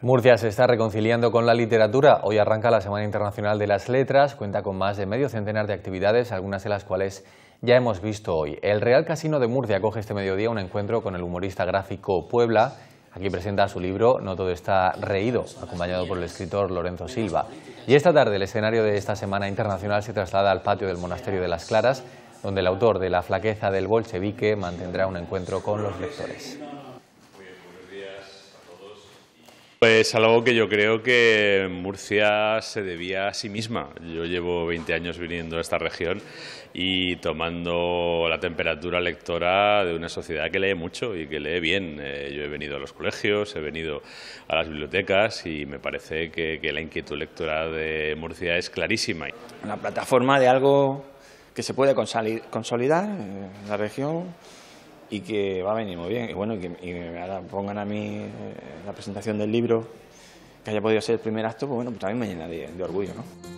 Murcia se está reconciliando con la literatura. Hoy arranca la Semana Internacional de las Letras, cuenta con más de medio centenar de actividades, algunas de las cuales ya hemos visto hoy. El Real Casino de Murcia acoge este mediodía un encuentro con el humorista gráfico Puebla. Aquí presenta su libro No todo está reído, acompañado por el escritor Lorenzo Silva. Y esta tarde el escenario de esta Semana Internacional se traslada al patio del Monasterio de las Claras, donde el autor de La flaqueza del bolchevique mantendrá un encuentro con los lectores. Pues algo que yo creo que Murcia se debía a sí misma. Yo llevo 20 años viniendo a esta región y tomando la temperatura lectora de una sociedad que lee mucho y que lee bien. Eh, yo he venido a los colegios, he venido a las bibliotecas y me parece que, la inquietud lectora de Murcia es clarísima. Una plataforma de algo que se puede consolidar en la región y que va a venir muy bien. Y bueno, y que, me pongan a mí eh, la presentación del libro, que haya podido ser el primer acto, pues bueno, pues también me llena de, de orgullo, ¿no?